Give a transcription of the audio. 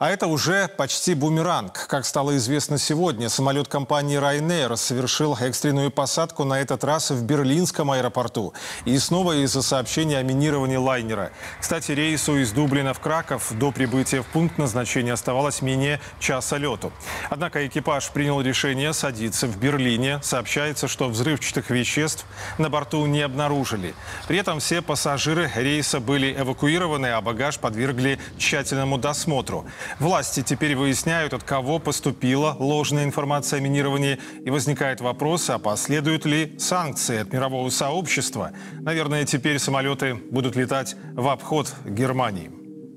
А это уже почти бумеранг. Как стало известно сегодня, самолет компании Ryanair совершил экстренную посадку на этот раз в Берлинском аэропорту. И снова из-за сообщения о минировании лайнера. Кстати, рейсу из Дублина в Краков до прибытия в пункт назначения оставалось менее часа лету. Однако экипаж принял решение садиться в Берлине. Сообщается, что взрывчатых веществ на борту не обнаружили. При этом все пассажиры рейса были эвакуированы, а багаж подвергли тщательному досмотру. Власти теперь выясняют, от кого поступила ложная информация о минировании. И возникает вопрос, а последуют ли санкции от мирового сообщества? Наверное, теперь самолеты будут летать в обход Германии.